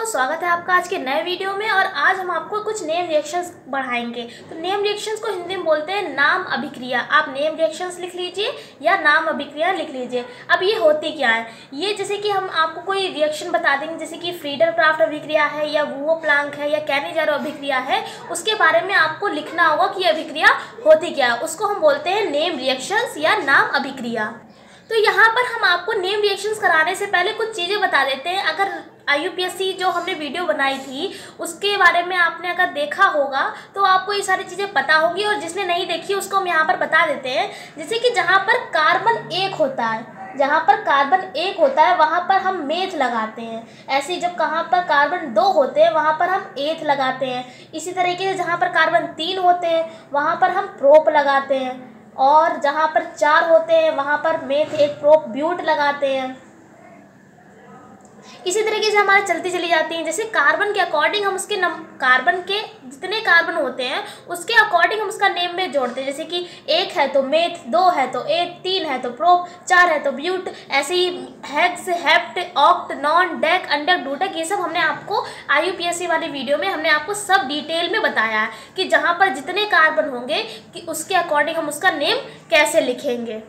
दोस्तों, स्वागत है आपका आज के नए वीडियो में और आज हम आपको कुछ नेम रिएक्शंस बढ़ाएँगे। तो नेम रिएक्शंस को हिंदी में बोलते हैं नाम अभिक्रिया। आप नेम रिएक्शंस लिख लीजिए या नाम अभिक्रिया लिख लीजिए। अब ये होती क्या है? ये जैसे कि हम आपको कोई रिएक्शन बता देंगे, जैसे कि फ्रीडर क्राफ्ट अभिक्रिया है या वूहो प्लांक है या कैनिजारो अभिक्रिया है, उसके बारे में आपको लिखना होगा कि अभिक्रिया होती क्या है। उसको हम बोलते हैं नेम रिएक्शंस या नाम अभिक्रिया। तो यहाँ पर हम आपको नेम रिएक्शंस कराने से पहले कुछ चीज़ें बता देते हैं। अगर आई जो हमने वीडियो बनाई थी, उसके बारे में आपने अगर देखा होगा तो आपको ये सारी चीज़ें पता होगी और जिसने नहीं देखी, उसको हम यहाँ पर बता देते हैं। जैसे कि जहाँ पर कार्बन एक होता है, जहाँ पर कार्बन एक होता है, वहाँ पर हम मेथ लगाते हैं। ऐसे जब कहाँ पर कार्बन दो होते हैं, वहाँ पर हम एथ लगाते हैं। इसी तरीके से जहाँ पर कार्बन तीन होते हैं, वहाँ पर हम प्रोप लगाते हैं। और जहाँ पर चार होते हैं, वहाँ पर मेथ एक प्रोप ब्यूट लगाते हैं। इसी तरीके से हमारे चलती चली जाती हैं। जैसे कार्बन के अकॉर्डिंग हम उसके नम कार्बन के जितने कार्बन होते हैं, उसके अकॉर्डिंग हम उसका नेम में जोड़ते हैं। जैसे कि एक है तो मेथ दो है तो एक तीन है तो प्रोप चार है तो ब्यूट ऐसे ही hex hept oct non dec undec dodec ये सब हमने आपको आई वाली वीडियो में हमने आपको सब डिटेल में बताया है कि जहाँ पर जितने कार्बन होंगे, कि उसके अकॉर्डिंग हम उसका नेम कैसे लिखेंगे।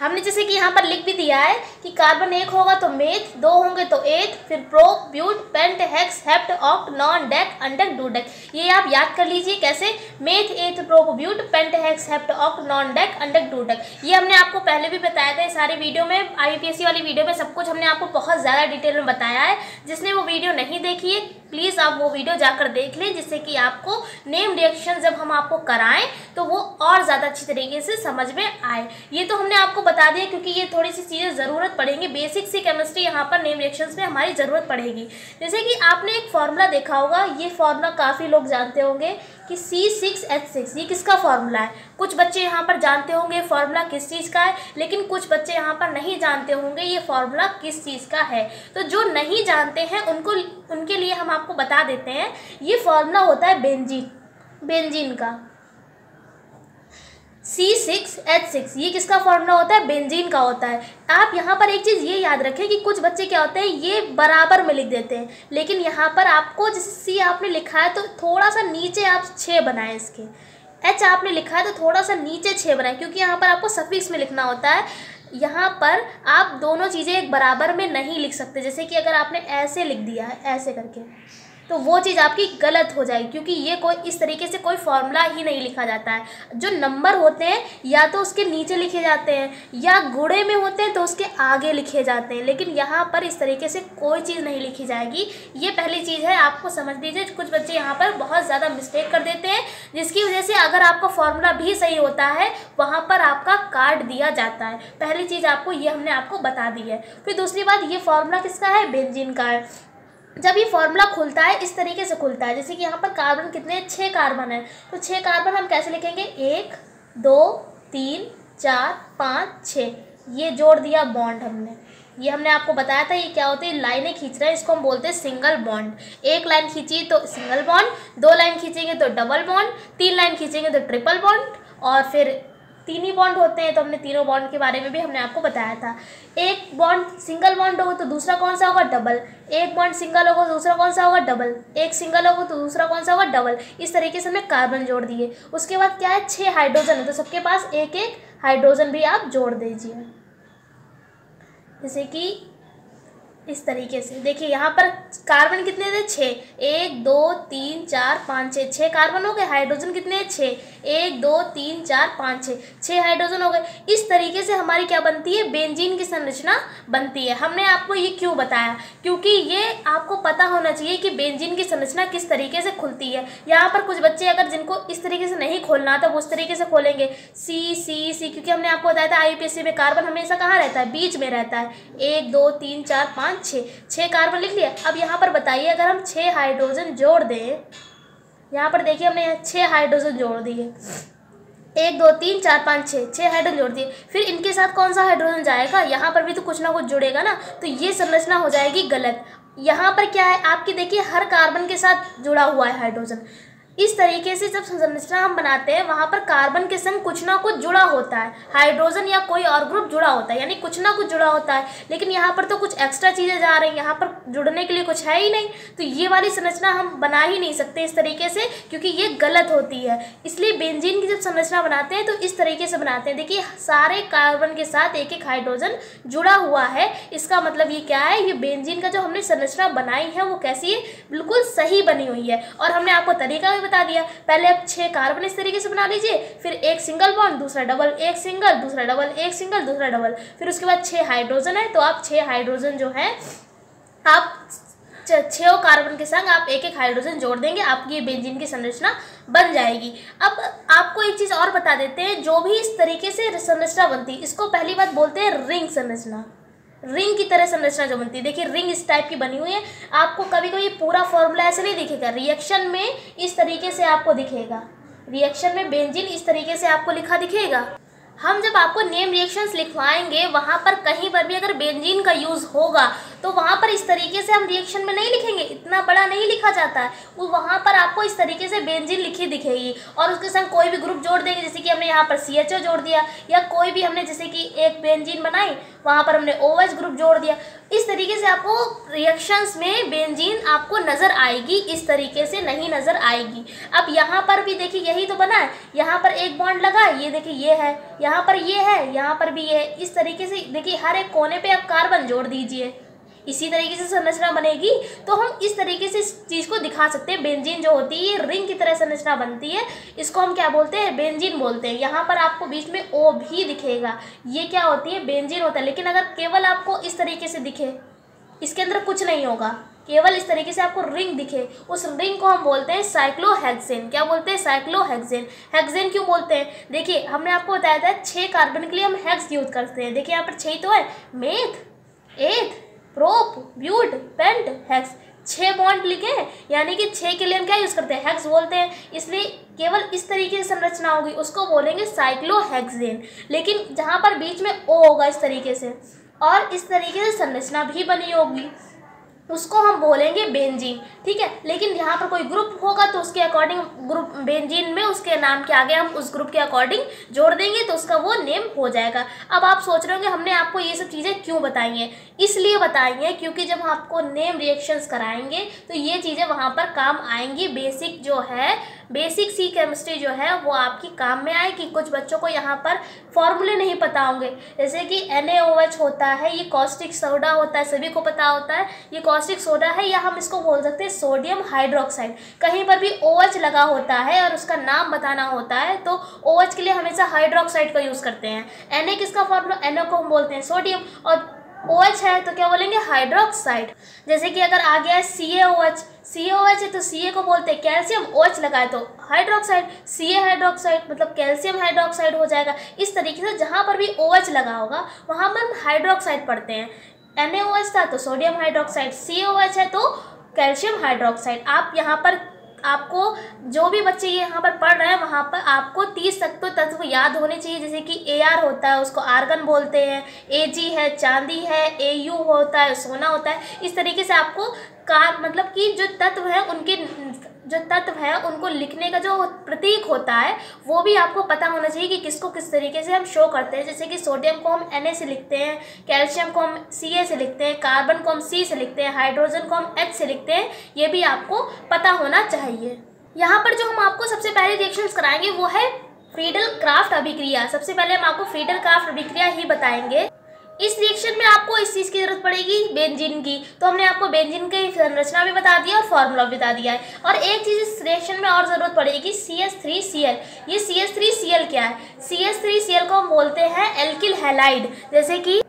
हमने जैसे कि यहाँ पर लिख भी दिया है कि कार्बन एक होगा तो मेथ दो होंगे तो एथ फिर prop but pent hex hept oct non dec undec dodec ये आप याद कर लीजिए कैसे? Meth eth prop but pent hex hept oct non dec undec dodec ये हमने आपको पहले भी बताया था सारे वीडियो में आई वाली वीडियो में सब कुछ हमने आपको बहुत ज़्यादा डिटेल में बताया है। जिसने वो वीडियो नहीं देखी है प्लीज़ आप वो वीडियो जाकर देख लें, जिससे कि आपको नेम रिएक्शन जब हम आपको कराएँ तो वो और ज़्यादा अच्छी तरीके से समझ में आए। ये तो हमने आपको बता दिया, क्योंकि ये थोड़ी सी चीज़ें ज़रूरत पड़ेंगी। बेसिक सी केमिस्ट्री यहाँ पर नेम रिएक्शन में हमारी ज़रूरत पड़ेगी। जैसे कि आपने एक फार्मूला देखा होगा, ये फार्मूला काफ़ी लोग जानते होंगे। कि सी सिक्स एच सिक्स ये किसका फॉर्मूला है? कुछ बच्चे यहाँ पर जानते होंगे फार्मूला किस चीज़ का है, लेकिन कुछ बच्चे यहाँ पर नहीं जानते होंगे ये फार्मूला किस चीज़ का है। तो जो नहीं जानते हैं, उनको, उनके लिए हम आपको बता देते हैं, ये फार्मूला होता है बेंजीन बेंजीन का। सी सिक्स एच सिक्स ये किसका फॉर्मूला होता है? बेंजीन का होता है। आप यहाँ पर एक चीज़ ये याद रखें कि कुछ बच्चे क्या होते हैं? ये बराबर में लिख देते हैं। लेकिन यहाँ पर आपको जैसे सी आपने लिखा है तो थोड़ा सा नीचे आप छः बनाएँ इसके। एच आपने लिखा है तो थोड़ा सा नीचे छः बनाएँ, क्योंकि यहाँ पर आपको सफिक्स में लिखना होता है। यहाँ पर आप दोनों चीज़ें एक बराबर में नहीं लिख सकते, जैसे कि अगर आपने ऐसे लिख दिया है, ऐसे करके। तो वो चीज़ आपकी गलत हो जाएगी, क्योंकि ये कोई, इस तरीके से कोई फॉर्मूला ही नहीं लिखा जाता है। जो नंबर होते हैं, या तो उसके नीचे लिखे जाते हैं, या गुड़े में होते हैं तो उसके आगे लिखे जाते हैं। लेकिन यहाँ पर इस तरीके से कोई चीज़ नहीं लिखी जाएगी। ये पहली चीज़ है, आपको समझ लीजिए, कुछ बच्चे यहाँ पर बहुत ज़्यादा मिस्टेक कर देते हैं, जिसकी वजह से अगर आपका फॉर्मूला भी सही होता है, वहाँ पर आपका कार्ड दिया जाता है। पहली चीज़ आपको, ये हमने आपको बता दी है। फिर दूसरी बात, ये फॉर्मूला किसका है? बेंजिन का है। जब ये फॉर्मूला खुलता है, इस तरीके से खुलता है, जैसे कि यहाँ पर कार्बन कितने छः कार्बन है। तो छः कार्बन हम कैसे लिखेंगे? एक, दो, तीन, चार, पाँच छः ये जोड़ दिया बॉन्ड हमने। ये हमने आपको बताया था, ये क्या होती है? लाइनें खींच रहे हैं, इसको हम बोलते हैं सिंगल बॉन्ड एक लाइन खींची तो सिंगल बॉन्ड दो लाइन खींचेंगे तो डबल बॉन्ड तीन लाइन खींचेंगे तो ट्रिपल बॉन्ड और फिर तीन ही बॉन्ड होते हैं तो हमने तीनों बॉन्ड के बारे में भी हमने आपको बताया था। एक बॉन्ड सिंगल बॉन्ड होगा तो दूसरा कौन सा होगा? डबल एक बॉन्ड सिंगल होगा तो दूसरा कौन सा होगा? डबल एक सिंगल होगा तो दूसरा कौन सा होगा? डबल इस तरीके से हमने कार्बन जोड़ दिए। उसके बाद क्या है? छः हाइड्रोजन है तो सबके पास एक एक हाइड्रोजन भी आप जोड़ दीजिए। जैसे कि इस तरीके से। देखिए, यहाँ पर कार्बन कितने थे? छः एक, दो, तीन, चार, पाँच छः छः कार्बन हो गए? हाइड्रोजन कितने छः एक, दो, तीन, चार, पाँच छः छः हाइड्रोजन हो गए। इस तरीके से हमारी क्या बनती है? बेंजीन की संरचना बनती है। हमने आपको ये क्यों बताया? क्योंकि ये आपको पता होना चाहिए कि बेंजीन की संरचना किस तरीके से खुलती है। यहाँ पर कुछ बच्चे अगर जिनको इस तरीके से नहीं खोलना तो वो उस तरीके से खोलेंगे। सी सी सी क्योंकि हमने आपको बताया था आई में कार्बन हमेशा कहाँ रहता है? बीच में रहता है। एक, दो, तीन, चार, पाँच पाँच छः छः कार्बन लिख लिया अब यहाँ पर बताइए, अगर हम छः हाइड्रोजन जोड़ दें, यहाँ पर देखिए हमने यहाँ छः हाइड्रोजन जोड़ दिए। एक, दो, तीन, चार, पाँच छः छः हाइड्रोजन जोड़ दिए। फिर इनके साथ कौन सा हाइड्रोजन जाएगा? यहाँ पर भी तो कुछ ना कुछ जुड़ेगा ना तो ये संरचना हो जाएगी गलत। यहाँ पर क्या है? आपकी देखिए हर कार्बन के साथ जुड़ा हुआ है हाइड्रोजन इस तरीके से जब संरचना हम बनाते हैं, वहाँ पर कार्बन के संग कुछ ना कुछ जुड़ा होता है। हाइड्रोजन या कोई और ग्रुप जुड़ा होता है, यानी कुछ ना कुछ जुड़ा होता है। लेकिन यहाँ पर तो कुछ एक्स्ट्रा चीज़ें जा रही हैं, यहाँ पर जुड़ने के लिए कुछ है ही नहीं। तो ये वाली संरचना हम बना ही नहीं सकते इस तरीके से, क्योंकि ये गलत होती है। इसलिए बेंजीन की जब संरचना बनाते हैं तो इस तरीके से बनाते हैं। देखिए, सारे कार्बन के साथ एक एक हाइड्रोजन जुड़ा हुआ है। इसका मतलब ये क्या है? ये बेंजीन का जो हमने संरचना बनाई है, वो कैसी है? बिल्कुल सही बनी हुई है। और हमने आपको तरीका भी बता दिया। पहले आप छः कार्बन इस तरीके से बना लीजिए, फिर एक सिंगल बॉन्ड दूसरा डबल एक सिंगल दूसरा डबल एक सिंगल दूसरा डबल फिर उसके बाद छः हाइड्रोजन है तो आप छः हाइड्रोजन जो है, आप छः कार्बन के संग आप एक एक हाइड्रोजन जोड़ देंगे, आपकी ये बेंजीन की संरचना बन जाएगी। अब आपको एक चीज़ और बता देते हैं, जो भी इस तरीके से संरचना बनती है, इसको पहली बात बोलते हैं रिंग संरचना। रिंग की तरह संरचना जो बनती है। देखिए रिंग इस टाइप की बनी हुई है। आपको कभी कभी पूरा फॉर्मूला ऐसे नहीं दिखेगा। रिएक्शन में इस तरीके से आपको दिखेगा। रिएक्शन में बेंजिन इस तरीके से आपको लिखा दिखेगा। हम जब आपको नेम रिएक्शंस लिखवाएँगे, वहाँ पर कहीं पर भी अगर बेंजीन का यूज़ होगा तो वहाँ पर इस तरीके से हम रिएक्शन में नहीं लिखेंगे। इतना बड़ा नहीं लिखा जाता है। वो वहाँ पर आपको इस तरीके से बेंजीन लिखी दिखेगी। और उसके संग कोई भी ग्रुप जोड़ देंगे, जैसे कि हमने यहाँ पर सी जोड़ दिया, या कोई भी हमने जैसे कि एक बेंजिन बनाई, वहाँ पर हमने OH ग्रुप जोड़ दिया। इस तरीके से आपको रिएक्शंस में बेंजीन आपको नज़र आएगी, इस तरीके से नहीं नज़र आएगी। अब यहाँ पर भी देखिए, यही तो बना है। यहाँ पर एक बॉन्ड लगा, ये देखिए, ये है। यहाँ पर ये है, यहाँ पर भी ये है। इस तरीके से देखिए, हर एक कोने पे आप कार्बन जोड़ दीजिए। इसी तरीके से संरचना बनेगी तो हम इस तरीके से इस चीज़ को दिखा सकते हैं। बेंजीन जो होती है, ये रिंग की तरह संरचना बनती है। इसको हम क्या बोलते हैं? बेंजीन बोलते हैं। यहाँ पर आपको बीच में ओ भी दिखेगा। ये क्या होती है? बेंजीन होता है। लेकिन अगर केवल आपको इस तरीके से दिखे, इसके अंदर कुछ नहीं होगा। केवल इस तरीके से आपको रिंग दिखे। उस रिंग को हम बोलते हैं साइक्लोहेक्सेन क्या बोलते हैं? साइक्लोहेक्सेन हेक्सेन क्यों बोलते हैं? देखिए, हमने आपको बताया था छः कार्बन के लिए हम हेक्स यूज़ करते हैं। देखिए, यहाँ पर छः तो है। Meth eth prop, but, pent, hex. छः बॉन्ड लिखे हैं, यानी कि छः के लिए हम क्या यूज़ करते हैं। हैक्स बोलते हैं, इसलिए केवल इस तरीके से संरचना होगी। उसको बोलेंगे साइक्लोहेक्सेन लेकिन जहाँ पर बीच में ओ होगा इस तरीके से, और इस तरीके से संरचना भी बनी होगी। उसको हम बोलेंगे बेंजीन, ठीक है? लेकिन यहाँ पर कोई ग्रुप होगा तो उसके अकॉर्डिंग ग्रुप बेंजीन में उसके नाम के आगे हम उस ग्रुप के अकॉर्डिंग जोड़ देंगे तो उसका वो नेम हो जाएगा। अब आप सोच रहे होंगे, हमने आपको ये सब चीज़ें क्यों बताई हैं? इसलिए बताई हैं क्योंकि जब हम आपको नेम रिएक्शंस कराएँगे तो ये चीज़ें वहाँ पर काम आएँगी। बेसिक जो है बेसिक सी केमिस्ट्री जो है, वो आपकी काम में आएगी। कुछ बच्चों को यहाँ पर फॉर्मूले नहीं पता होंगे। जैसे कि एन होता है, ये कॉस्टिक सोडा होता है, सभी को पता होता है। ये कॉस्टिक सोडा है या हम इसको बोल सकते हैं सोडियम हाइड्रोक्साइड कहीं पर भी ओ OH लगा होता है और उसका नाम बताना होता है तो ओ OH के लिए हमेशा हाइड्रोक्साइड का यूज़ करते हैं। एन किसका फॉर्मूला एन को हम बोलते हैं सोडियम और ओ OH है तो क्या बोलेंगे? हाइड्रोक्साइड जैसे कि अगर आ गया है सी सी एच है तो सी ए को बोलते हैं कैल्शियम एच लगाए तो हाइड्रोक्साइड सी ए हाइड्रोक्साइड मतलब कैल्शियम हाइड्रोक्साइड हो जाएगा। इस तरीके से जहाँ पर भी ओ एच लगा होगा, वहाँ पर हाइड्रोक्साइड पढ़ते हैं। एन था तो सोडियम हाइड्रोक्साइड सी है तो कैल्शियम हाइड्रोक्साइड आप यहाँ पर आपको जो भी बच्चे ये यहाँ पर पढ़ रहे हैं, वहाँ पर आपको तीस तक तो तत्व याद होने चाहिए, जैसे कि ए आर होता है, उसको आर्गन बोलते हैं ए जी है, चांदी है ए यू होता है, सोना होता है, इस तरीके से आपको कार मतलब कि जो तत्व हैं, उनके जो तत्व है, उनको लिखने का जो प्रतीक होता है, वो भी आपको पता होना चाहिए कि किसको किस तरीके से हम शो करते हैं। जैसे कि सोडियम को हम एन से लिखते हैं कैल्शियम को हम सी से लिखते हैं कार्बन को हम सी से लिखते हैं हाइड्रोजन को हम एच से लिखते हैं, ये भी आपको पता होना चाहिए। यहाँ पर जो हम आपको सबसे पहले रिएक्शंस कराएँगे, वो है फ्रीडल क्राफ्ट अभिक्रिया। सबसे पहले हम आपको फ्रीडल क्राफ्ट अभिक्रिया ही बताएँगे। इस रिएक्शन में आपको इस चीज़ की ज़रूरत पड़ेगी, बेंजीन की। तो हमने आपको बेंजीन की संरचना भी बता दिया और फॉर्मूला भी बता दिया है। और एक चीज़ इस रिएक्शन में और ज़रूरत पड़ेगी C S three C L ये C S three C L क्या है? C S three C L को हम बोलते हैं एल्किल हेलाइड जैसे कि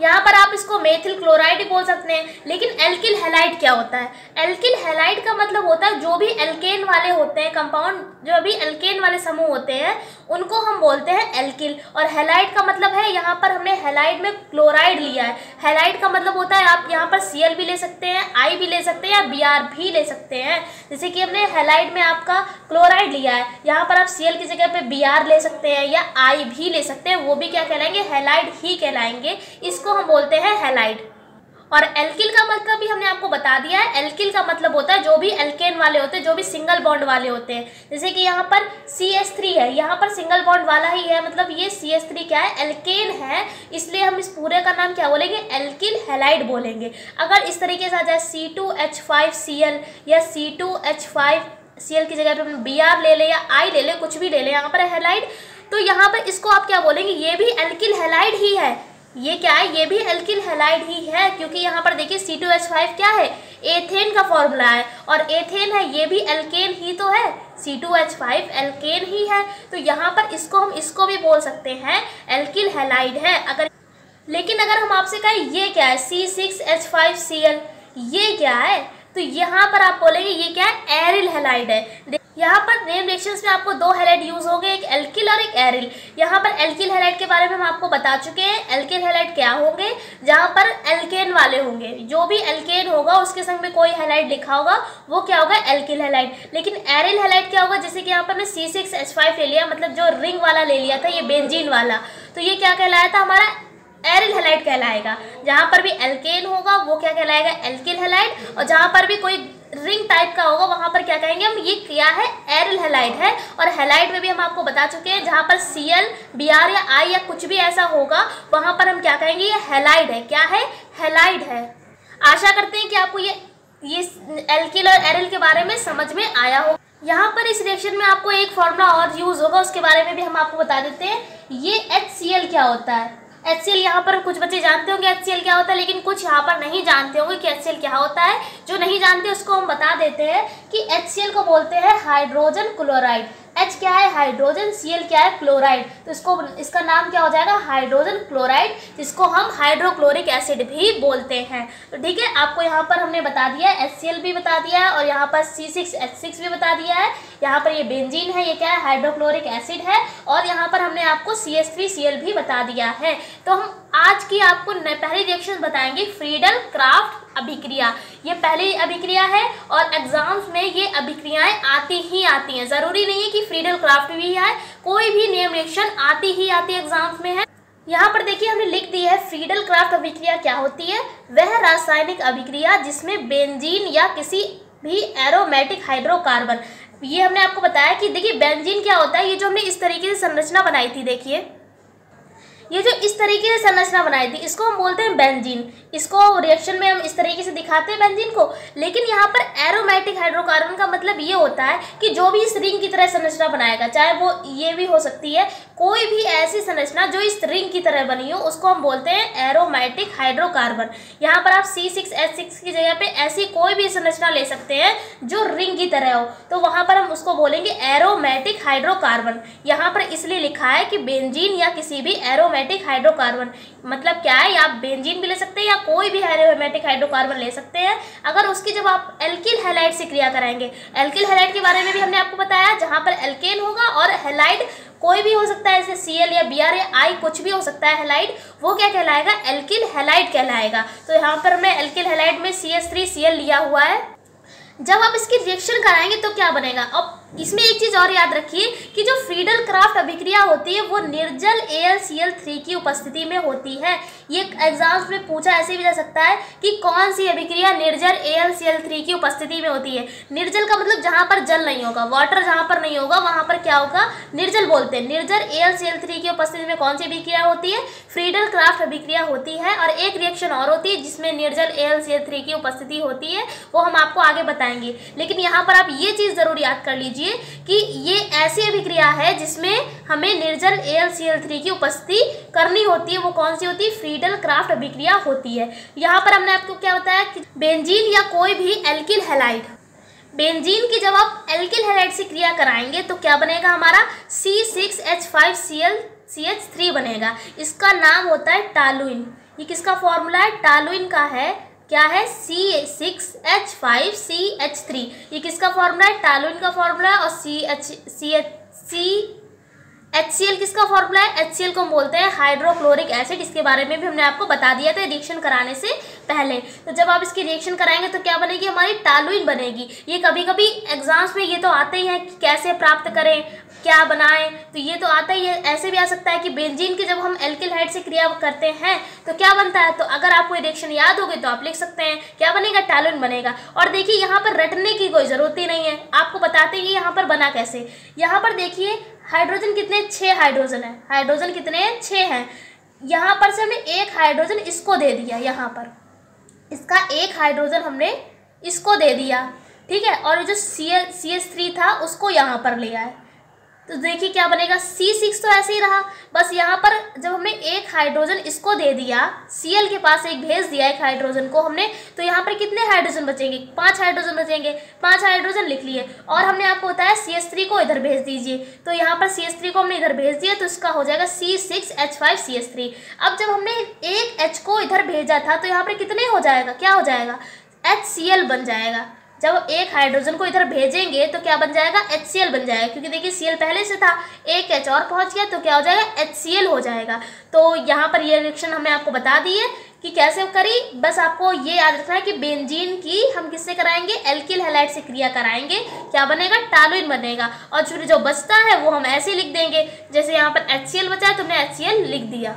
यहाँ पर आप इसको मेथिल क्लोराइड बोल सकते हैं, लेकिन एल्किल हेलाइड क्या होता है? एल्किल हेलाइड का मतलब होता है जो भी एल्केन वाले होते हैं कंपाउंड जो भी एल्केन वाले समूह होते हैं, उनको हम बोलते हैं एल्किल और हेलाइट का मतलब है यहाँ पर हमने हेलाइड में क्लोराइड लिया है। हेलाइट का मतलब होता है आप यहाँ पर सी भी ले सकते हैं आई भी ले सकते हैं या बी भी ले सकते हैं। जैसे कि हमने हेलाइड में आपका क्लोराइड लिया है, यहाँ पर आप सी की जगह पर बी ले सकते हैं या आई भी ले सकते हैं, वो भी क्या कहलाएँगे? हेलाइड ही कहलाएँगे। इसको हम बोलते हैं हेलाइड। और एल्किल का मतलब भी हमने आपको बता दिया है। एल्किल का मतलब होता है जो भी एल्केन वाले होते हैं, जो भी सिंगल बॉन्ड वाले होते हैं। जैसे कि यहाँ पर सी एस थ्री है। यहाँ पर सिंगल बॉन्ड वाला ही है। मतलब ये सी एस थ्री क्या है? एल्केन है। इसलिए हम इस पूरे का नाम क्या बोलेंगे? एल्किल हेलाइड बोलेंगे। अगर इस तरीके से आ जाए C two H five C L या C two H five C L की जगह पर हम बी आर ले लें या आई ले लें, कुछ भी ले लें, यहाँ पर हेलाइड। तो यहाँ पर इसको आप क्या बोलेंगे? ये भी एल्किल हेलाइड ही है। ये क्या है? ये भी एल्किल हेलाइड ही है, क्योंकि यहाँ पर देखिए सी टू एच फाइव क्या है? एथेन का फॉर्मूला है, और एथेन है, ये भी एल्केन ही तो है। C two H five alkane ही है। तो यहाँ पर इसको हम इसको भी बोल सकते हैं एल्किल हेलाइड है। अगर लेकिन अगर हम आपसे कहें, ये क्या है? C six H five C L ये क्या है? तो यहाँ पर आप बोलेंगे, ये क्या है? एरिल हेलाइड है। यहाँ पर नेम रिएक्शंस में आपको दो हेलाइट यूज़ होंगे, एक एल्किल और एक एरिल यहाँ पर एल्किल हेलाइट के बारे में हम आपको बता चुके हैं एल्किल हेलाइट क्या होंगे, जहाँ पर एल्केन वाले होंगे. जो भी एल्केन होगा, उसके संग में कोई हेलाइड लिखा होगा, वो क्या होगा एल्किल हेलाइट लेकिन एरिल हेलाइड क्या होगा, जैसे कि यहाँ पर मैं सी सिक्स एच फाइव ले लिया मतलब जो रिंग वाला ले लिया था, ये बेंजीन वाला. तो ये क्या कहलाया था, हमारा एरिल हेलाइड कहलाएगा. जहाँ पर भी एल्केन होगा, वो क्या कहलाएगा एल्किल हेलाइट और जहाँ पर भी कोई रिंग टाइप का होगा, वहाँ पर क्या कहेंगे हम, ये क्या है? एरिल हेलाइड है। और हेलाइड में भी हम आपको बता चुके हैं, जहाँ पर सी एल बी आर या आई या कुछ भी ऐसा होगा, वहाँ पर हम क्या कहेंगे, ये हेलाइड है। क्या है? हेलाइड है। आशा करते हैं कि आपको ये ये एल्किल और एरल के बारे में समझ में आया हो यहाँ पर इस रिएक्शन में आपको एक फॉर्मूला और यूज़ होगा, उसके बारे में भी हम आपको बता देते हैं। ये एच सी एल क्या होता है? एच सी एल यहाँ पर कुछ बच्चे जानते होंगे एच सी एल क्या होता है, लेकिन कुछ यहाँ पर नहीं जानते होंगे कि एच सी एल क्या होता है। जो नहीं जानते उसको हम बता देते हैं कि एच सी एल को बोलते हैं हाइड्रोजन क्लोराइड एच क्या है? हाइड्रोजन सी एल क्या है? क्लोराइड तो इसको, इसका नाम क्या हो जाएगा? हाइड्रोजन क्लोराइड जिसको हम हाइड्रोक्लोरिक एसिड भी बोलते हैं। तो ठीक है, आपको यहाँ पर हमने बता दिया है एच सी एल भी बता दिया है और यहाँ पर सी सिक्स एच सिक्स भी बता दिया है। यहाँ पर ये बेंजीन है, ये क्या है? हाइड्रोक्लोरिक एसिड है और यहाँ पर हमने आपको C S three C L भी बता दिया है। तो हम आज की आपको पहली रिएक्शन बताएँगे फ्रीडल क्राफ्ट, अभिक्रिया। ये पहली अभिक्रिया है और एग्ज़ाम्स में ये अभिक्रियाएँ आती ही आती हैं। ज़रूरी नहीं है कि फ्रीडल क्राफ्ट भी है, कोई भी नेम रिएक्शन आती ही आती एग्ज़ाम्स में है। यहाँ पर देखिए, हमने लिख दी है फ्रीडल क्राफ्ट, अभिक्रिया क्या होती है? वह रासायनिक अभिक्रिया जिसमें बेंजीन या किसी भी एरोमेटिक हाइड्रोकार्बन ये हमने आपको बताया कि देखिए बेंजीन क्या होता है? ये जो हमने इस तरीके से संरचना बनाई थी, देखिए। ये जो इस तरीके से संरचना बनाई थी, इसको हम बोलते हैं बेंजीन इसको रिएक्शन में हम इस तरीके से दिखाते हैं बेंजीन को, लेकिन यहाँ पर एरोमेटिक हाइड्रोकार्बन का मतलब ये होता है कि जो भी इस रिंग की तरह संरचना बनाएगा, चाहे वो ये भी हो सकती है, कोई भी ऐसी संरचना जो इस रिंग की तरह बनी हो, उसको हम बोलते हैं एरोमेटिक हाइड्रोकार्बन यहाँ पर आप सी सिक्स एच सिक्स की जगह पे ऐसी कोई भी संरचना ले सकते हैं जो रिंग की तरह हो. तो वहाँ पर हम उसको बोलेंगे एरोमेटिक हाइड्रोकार्बन यहाँ पर इसलिए लिखा है कि बेंजीन या किसी भी एरोमेटिक हाइड्रोकार्बन मतलब क्या है, आप बेंजीन भी ले सकते हैं या कोई भी एरोमेटिक हाइड्रोकार्बन ले सकते हैं। अगर उसकी जब आप एल्किल हेलाइड से क्रिया कराएँगे एल्किल हेलाइड के बारे में भी हमने आपको बताया, जहाँ पर एल्केन होगा और हेलाइड कोई भी हो सकता है, जैसे सी एल या बी आर या आई कुछ भी हो सकता है हेलाइड वो क्या कहलाएगा? एल्किल हेलाइड कहलाएगा। तो यहाँ पर हमने एल्किल हेलाइड में C S three C L लिया हुआ है। जब आप इसकी रिएक्शन कराएँगे तो क्या बनेगा? अब इसमें एक चीज़ और याद रखिए कि जो फ्रीडल क्राफ्ट अभिक्रिया होती है, वो निर्जल एल सी एल थ्री की उपस्थिति में होती है। ये एग्ज़ाम्स में पूछा ऐसे भी जा सकता है कि कौन सी अभिक्रिया निर्जल एल सी एल थ्री की उपस्थिति में होती है। निर्जल का मतलब जहाँ पर जल नहीं होगा वाटर जहाँ पर नहीं होगा, वहाँ पर क्या होगा? निर्जल बोलते हैं। निर्जल एल सी एल थ्री की उपस्थिति में कौन सी अभिक्रिया होती है? फ्रीडल क्राफ्ट अभिक्रिया होती है और एक रिएक्शन और होती है जिसमें निर्जल एल सी एल थ्री की उपस्थिति होती है, वो हम आपको आगे बताएँगे। लेकिन यहाँ पर आप ये चीज़ ज़रूर याद कर लीजिए लीजिए कि ये ऐसी अभिक्रिया है जिसमें हमें निर्जल एल की उपस्थिति करनी होती है। वो कौन सी होती है? फ्रीडल क्राफ्ट अभिक्रिया होती है। यहाँ पर हमने आपको क्या बताया कि बेंजीन या कोई भी एल्किल हेलाइड बेंजीन की जब आप एल्किल हेलाइड से क्रिया कराएँगे तो क्या बनेगा हमारा? C six H five C L C H three बनेगा। इसका नाम होता है टालुइन ये किसका फॉर्मूला है? टालुइन का है क्या है? C six H five C H three ये किसका फॉर्मूला है? टालुइन का फॉर्मूला है और C H C H C H C L किसका फॉर्मूला है? एच सी एल को हम बोलते हैं हाइड्रोक्लोरिक एसिड इसके बारे में भी हमने आपको बता दिया था रिएक्शन कराने से पहले. तो जब आप इसकी रिएक्शन कराएँगे तो क्या बनेगी? हमारी टालुइन बनेगी. ये कभी कभी एग्ज़ाम्स में ये तो आते ही हैं कि कैसे प्राप्त करें? क्या बनाएँ? तो ये तो आता ही है। ऐसे भी आ सकता है कि बेंजीन के जब हम एल्किल हाइड से क्रिया करते हैं तो क्या बनता है? तो अगर आपको रिएक्शन याद होगी तो आप लिख सकते हैं, क्या बनेगा? टैलोन बनेगा। और देखिए, यहाँ पर रटने की कोई ज़रूरत ही नहीं है। आपको बताते हैं यहाँ पर बना कैसे। यहाँ पर देखिए हाइड्रोजन कितने? छः हाइड्रोजन है। हाइड्रोजन कितने? छः हैं। यहाँ पर से हमने एक हाइड्रोजन इसको दे दिया, यहाँ पर। इसका एक हाइड्रोजन हमने इसको दे दिया। ठीक है? और जो C L C S three था, उसको यहाँ पर लिया है। तो देखिए क्या बनेगा? सी सिक्स तो ऐसे ही रहा। बस यहाँ पर जब हमने एक हाइड्रोजन इसको दे दिया सी एल के पास एक भेज दिया एक हाइड्रोजन को हमने तो यहाँ पर कितने हाइड्रोजन बचेंगे? पाँच हाइड्रोजन बचेंगे। पाँच हाइड्रोजन लिख लिए। और हमने आपको बताया सी एस थ्री को इधर भेज दीजिए। तो यहाँ पर सी एस थ्री को हमने इधर भेज दिया तो इसका हो जाएगा C six H five C S three अब जब हमने एक एच को इधर भेजा था तो यहाँ पर कितने हो जाएगा? क्या हो जाएगा? एच सी एल बन जाएगा। जब एक हाइड्रोजन को इधर भेजेंगे तो क्या बन जाएगा? एचसीएल बन जाएगा। क्योंकि देखिए सीएल पहले से था, एक एच और पहुँच गया तो क्या हो जाएगा? एचसीएल हो जाएगा। तो यहाँ पर ये रिएक्शन हमें आपको बता दी है कि कैसे करी। बस आपको ये याद रखना है कि बेंजीन की हम किससे कराएँगे? एल्किल हेलाइट से क्रिया कराएँगे। क्या बनेगा? टालुइन बनेगा। और फिर जो बचता है, वो हम ऐसे लिख देंगे। जैसे यहाँ पर एच बचा है तो हमने एच लिख दिया।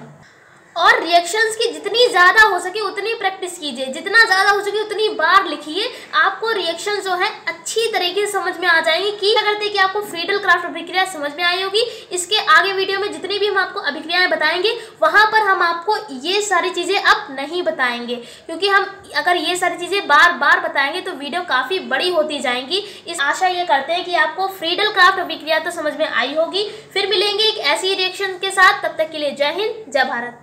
और रिएक्शंस की जितनी ज़्यादा हो सके उतनी प्रैक्टिस कीजिए। जितना ज़्यादा हो सके उतनी बार लिखिए। आपको रिएक्शन जो है, अच्छी तरीके से समझ में आ जाएँगी कि क्या करते हैं कि आपको फ्रीडल क्राफ्ट अभिक्रिया समझ में आई होगी। इसके आगे वीडियो में जितनी भी हम आपको अभिक्रियाएँ बताएँगे, वहाँ पर हम आपको ये सारी चीज़ें अब नहीं बताएँगे। क्योंकि हम अगर ये सारी चीज़ें बार बार बताएँगे तो वीडियो काफ़ी बड़ी होती जाएँगी। इस आशा ये करते हैं कि आपको फ्रीडल क्राफ्ट अभिक्रिया तो समझ में आई होगी। फिर मिलेंगे एक ऐसी रिएक्शन के साथ। तब तक के लिए जय हिंद, जय भारत।